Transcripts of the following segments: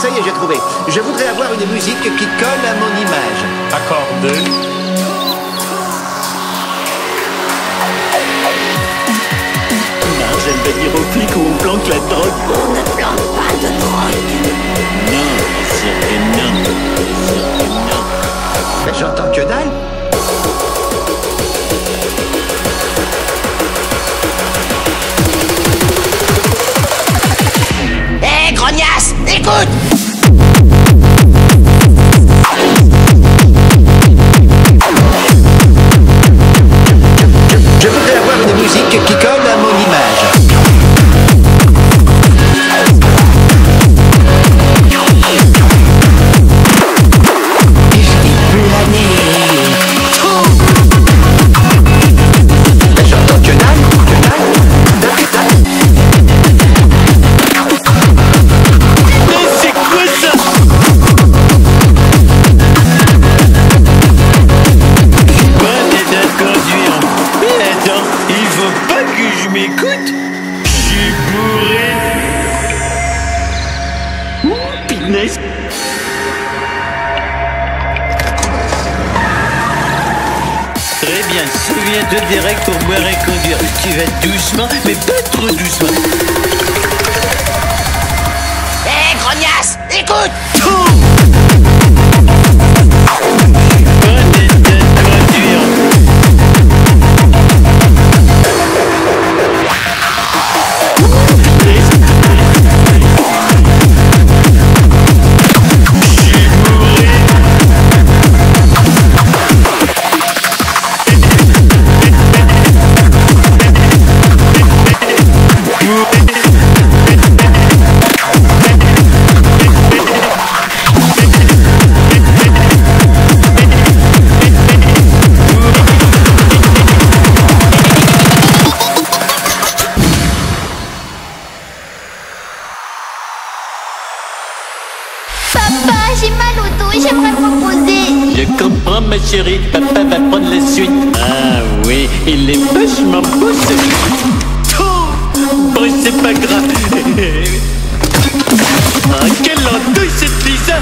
Ça y est, j'ai trouvé. Je voudrais avoir une musique qui colle à mon image. Accordé. Non, j'aime pas dire aux flics où on planque la drogue. On ne plante pas de drogue. Non, que non. Non. J'entends que dalle. Hé, grognasse, écoute suis bourré. Ouh. Très bien, souviens-toi règles pour boire et conduire. Tu vas doucement, mais pas trop doucement. Hé, grognasse, écoute J'ai mal au dos et j'aimerais me reposer. Je comprends ma chérie, papa va prendre la suite. Ah oui, il est vachement beau ce Bon, c'est pas grave. Ah, quelle andouille cette Lisa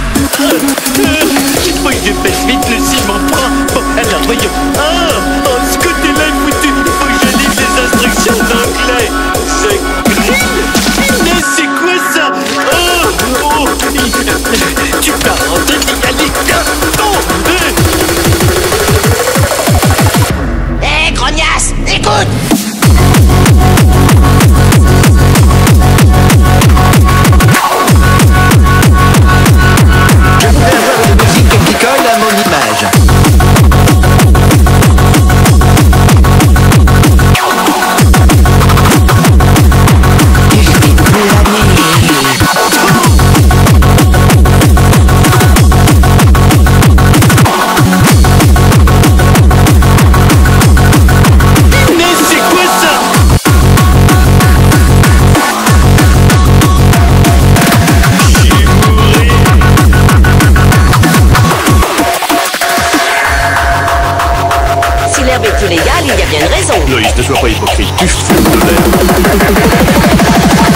Si l'herbe est illégale, il y a bien une raison. Loïs, ne sois pas hypocrite. Tu fumes de l'herbe.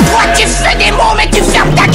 Toi, tu fais des mots, mais tu fermes ta